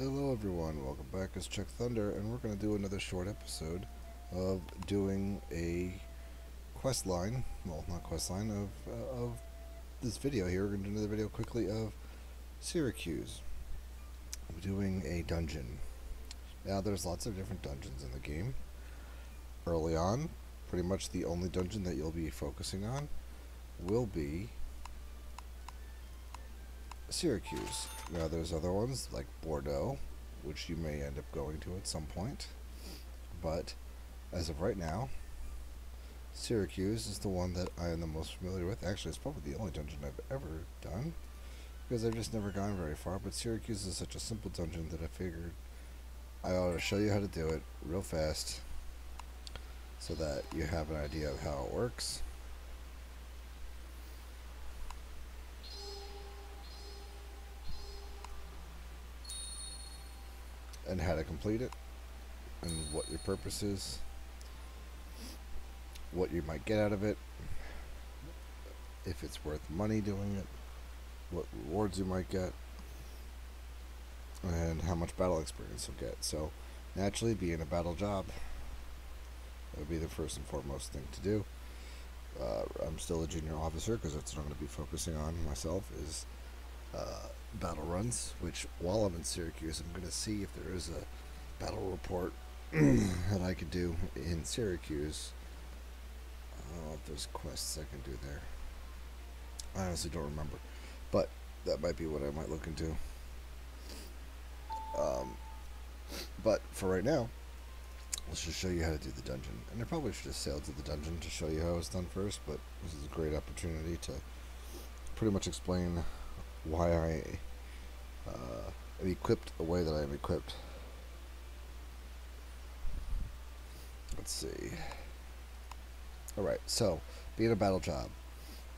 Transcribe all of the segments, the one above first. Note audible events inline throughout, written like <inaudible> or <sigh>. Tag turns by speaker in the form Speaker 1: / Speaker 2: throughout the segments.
Speaker 1: Hello everyone, welcome back. It's Chuck Thunder, and we're going to do another short episode of doing a quest line, well, not quest line, of, uh, of this video here. We're going to do another video quickly of Syracuse. We're doing a dungeon. Now, there's lots of different dungeons in the game. Early on, pretty much the only dungeon that you'll be focusing on will be Syracuse. Now there's other ones like Bordeaux, which you may end up going to at some point. But as of right now, Syracuse is the one that I am the most familiar with. Actually, it's probably the only dungeon I've ever done because I've just never gone very far. But Syracuse is such a simple dungeon that I figured I ought to show you how to do it real fast so that you have an idea of how it works. How to complete it and what your purpose is, what you might get out of it, if it's worth money doing it, what rewards you might get, and how much battle experience you'll get. So, naturally, being a battle job, that would be the first and foremost thing to do. Uh, I'm still a junior officer because that's what I'm going to be focusing on myself is uh, battle runs, which while I'm in Syracuse, I'm going to see if there is a battle report <clears throat> that I could do in Syracuse. I don't know if there's quests I can do there. I honestly don't remember, but that might be what I might look into. Um, but for right now, let's just show you how to do the dungeon. And I probably should have sailed to the dungeon to show you how it's done first, but this is a great opportunity to pretty much explain why I uh, am equipped the way that I am equipped. Let's see. Alright, so, being a battle job,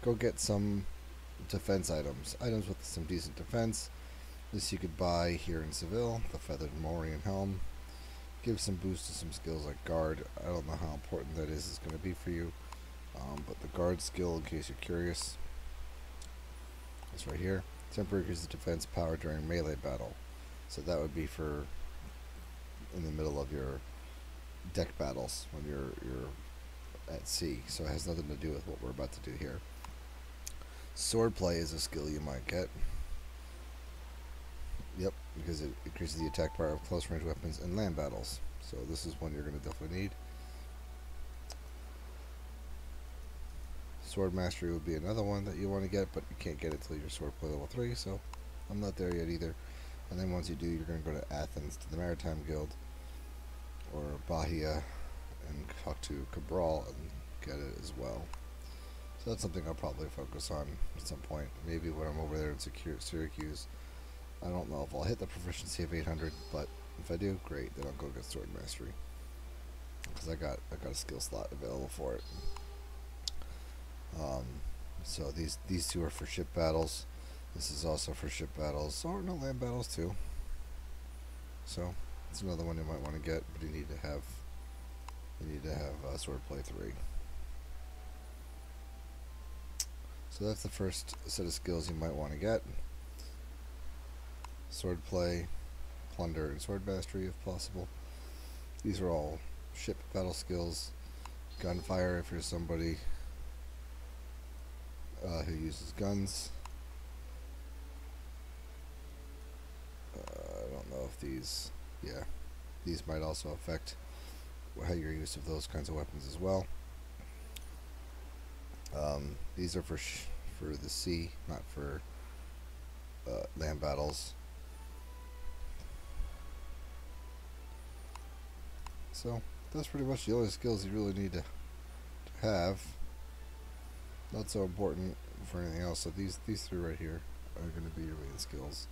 Speaker 1: go get some defense items. Items with some decent defense. This you could buy here in Seville, the Feathered Morion Helm. Give some boost to some skills like Guard. I don't know how important that is, is going to be for you. Um, but the Guard skill, in case you're curious, is right here. Temporary increases defense power during melee battle. So that would be for in the middle of your deck battles when you're you're at sea. So it has nothing to do with what we're about to do here. Swordplay is a skill you might get. Yep, because it increases the attack power of close range weapons in land battles. So this is one you're going to definitely need. Sword Mastery would be another one that you want to get, but you can't get it until you're Swordplay level 3, so I'm not there yet either. And then once you do, you're going to go to Athens to the Maritime Guild, or Bahia, and talk to Cabral and get it as well. So that's something I'll probably focus on at some point. Maybe when I'm over there in Syracuse. I don't know if I'll hit the proficiency of 800, but if I do, great. Then I'll go get Sword Mastery because I got I got a skill slot available for it. Um, so these these two are for ship battles. This is also for ship battles, or no land battles too. So it's another one you might want to get, but you need to have you need to have uh, swordplay three. So that's the first set of skills you might want to get. Swordplay, plunder, and sword mastery if possible. These are all ship battle skills. Gunfire if you're somebody uh, who uses guns. Uh, I don't know if these, yeah, these might also affect how your use of those kinds of weapons as well. Um, these are for for the sea, not for uh, land battles. So that's pretty much the only skills you really need to, to have not so important for anything else. So these these three right here are going to be your main skills.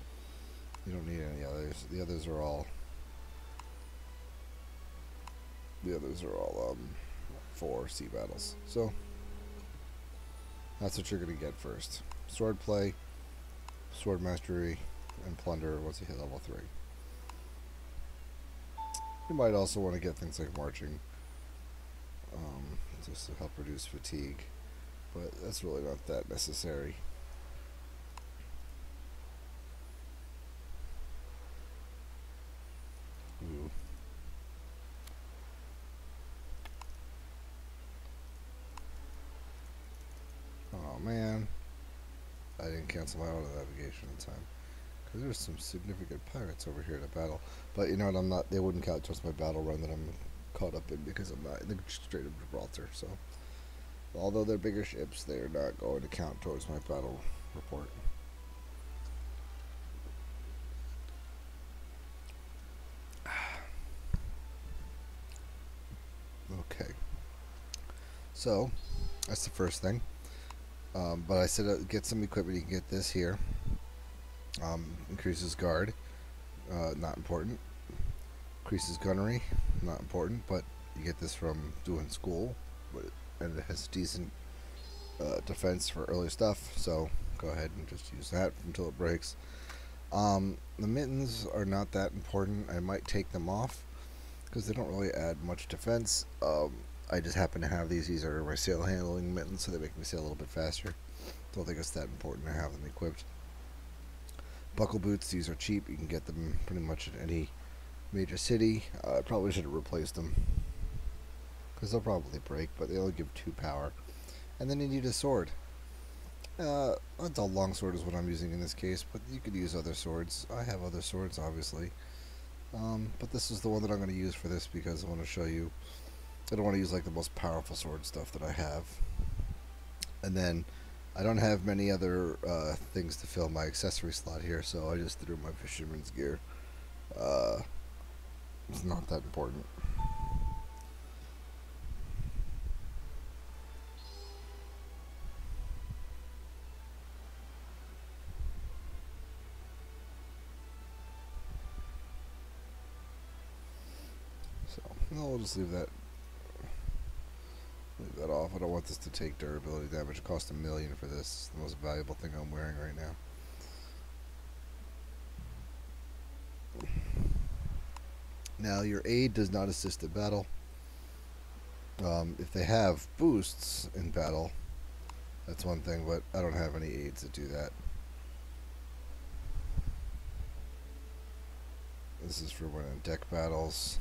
Speaker 1: You don't need any others. The others are all the others are all um, for sea battles. So that's what you're going to get first. Sword play, sword mastery, and plunder once you hit level 3. You might also want to get things like marching, um, just to help reduce fatigue that's really not that necessary. Oh man, I didn't cancel my auto navigation in time. Because there's some significant pirates over here to battle. But you know what, I'm not, they wouldn't count towards my battle run that I'm caught up in because I'm not in the Strait of Gibraltar, so. Although they're bigger ships, they're not going to count towards my battle report. <sighs> Okay. So, that's the first thing. Um, but I said uh, get some equipment. You can get this here. Um, increases guard. Uh, not important. Increases gunnery. Not important, but you get this from doing school. But and it has decent uh, defense for early stuff. So go ahead and just use that until it breaks. Um, the mittens are not that important. I might take them off because they don't really add much defense. Um, I just happen to have these. These are my sail handling mittens, so they make me sail a little bit faster. Don't think it's that important to have them equipped. Buckle boots, these are cheap. You can get them pretty much at any major city. Uh, I probably should have replaced them because they'll probably break, but they only give two power. And then you need a sword. Uh, a longsword is what I'm using in this case, but you could use other swords. I have other swords, obviously. Um, but this is the one that I'm going to use for this because I want to show you. I don't want to use like the most powerful sword stuff that I have. And then I don't have many other uh, things to fill my accessory slot here, so I just threw my fisherman's gear. Uh, it's not that important. No, we'll just leave that. Leave that off. I don't want this to take durability damage. It costs a million for this. It's the most valuable thing I'm wearing right now. Now, your aid does not assist in battle. Um, if they have boosts in battle, that's one thing, but I don't have any aids that do that. This is for when in deck battles.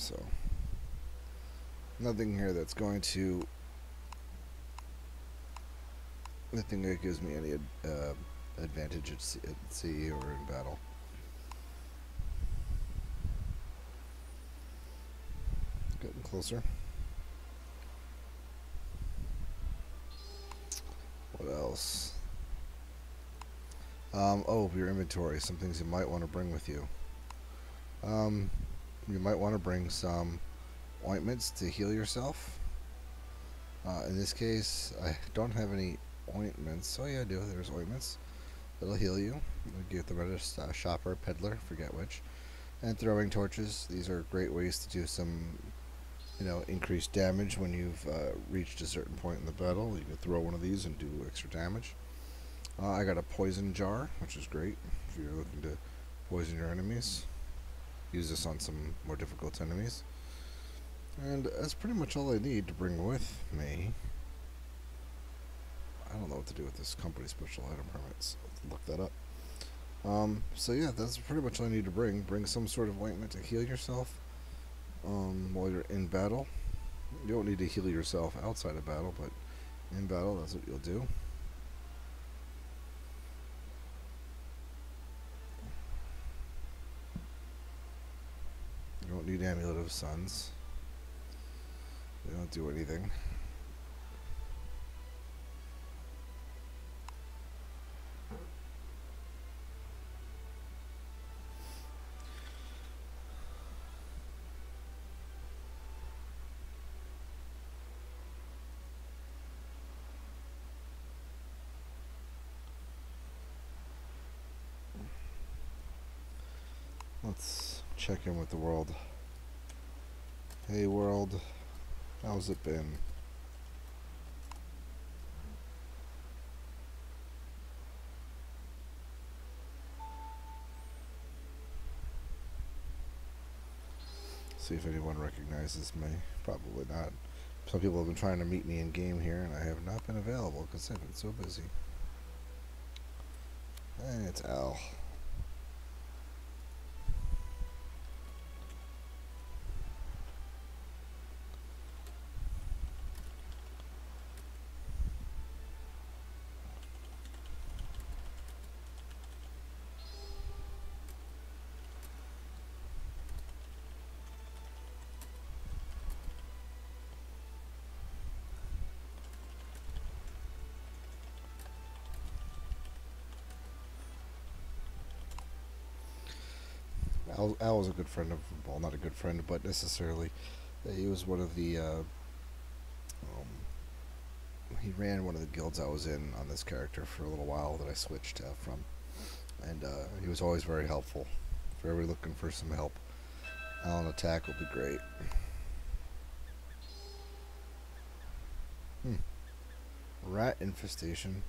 Speaker 1: So, nothing here that's going to, nothing that gives me any uh, advantage at sea, or in battle. Getting closer. What else? Um, oh, your inventory. Some things you might want to bring with you. Um, you might want to bring some ointments to heal yourself. Uh, in this case, I don't have any ointments. Oh yeah, I do. There's ointments. That'll heal you. you get them at a uh, shopper, peddler, forget which. And throwing torches. These are great ways to do some, you know, increased damage when you've uh, reached a certain point in the battle. You can throw one of these and do extra damage. Uh, I got a poison jar, which is great if you're looking to poison your enemies use this on some more difficult enemies. And that's pretty much all I need to bring with me. I don't know what to do with this company special item permits. Let's look that up. Um, so yeah, that's pretty much all I need to bring. Bring some sort of ointment to heal yourself um, while you're in battle. You don't need to heal yourself outside of battle, but in battle, that's what you'll do. Need Amulet of Suns. They don't do anything. Let's check in with the world. Hey world, how's it been? See if anyone recognizes me. Probably not. Some people have been trying to meet me in game here, and I have not been available because I've been so busy. Hey, it's Al. Al, Al was a good friend of, well, not a good friend, but necessarily, uh, he was one of the. Uh, um, he ran one of the guilds I was in on this character for a little while that I switched uh, from, and uh, he was always very helpful. If you're looking for some help, Al on attack will be great. Hmm. Rat infestation.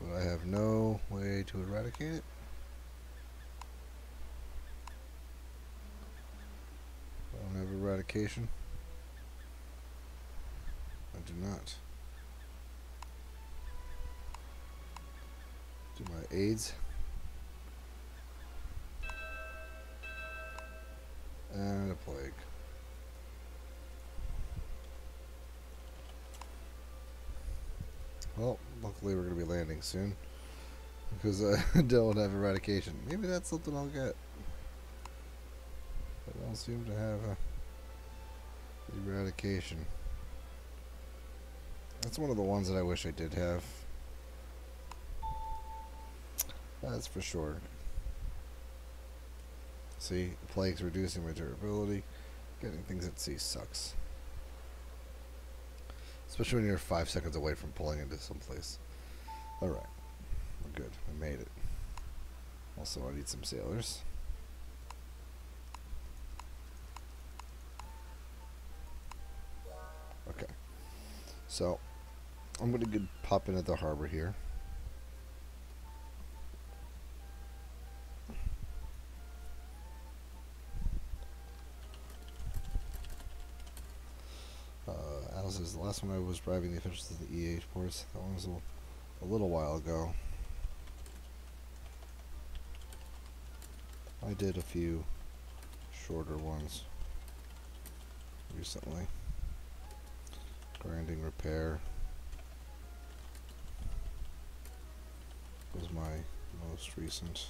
Speaker 1: But I have no way to eradicate it. Eradication. I do not. Do my aids. And a plague. Well, luckily we're going to be landing soon. Because I <laughs> don't have eradication. Maybe that's something I'll get. I don't seem to have a eradication. That's one of the ones that I wish I did have. That's for sure. See, plagues reducing my durability. Getting things at sea sucks. Especially when you're five seconds away from pulling into someplace. Alright. We're good. I made it. Also, I need some sailors. So, I'm going to pop into the harbor here. is the last one I was driving the officials to the EH ports. That one was a, a little while ago. I did a few shorter ones recently. Grinding repair was my most recent.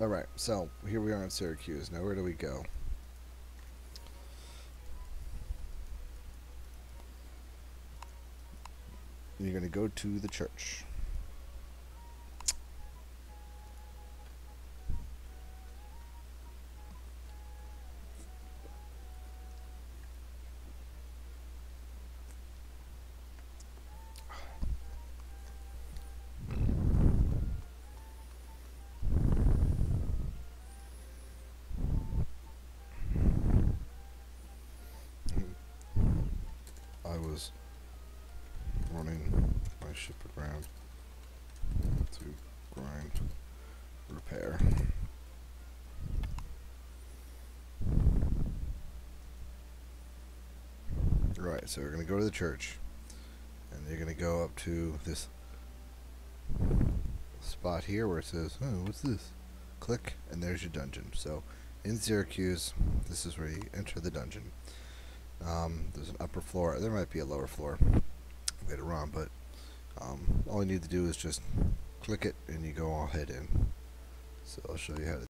Speaker 1: Alright, so here we are in Syracuse. Now where do we go? You're going to go to the church. Was running my ship to grind repair. Right, so we're going to go to the church. And you're going to go up to this spot here where it says, oh, what's this? Click, and there's your dungeon. So, in Syracuse, this is where you enter the dungeon. Um, there's an upper floor. There might be a lower floor later on, but um, all you need to do is just click it and you go all head in. So I'll show you how to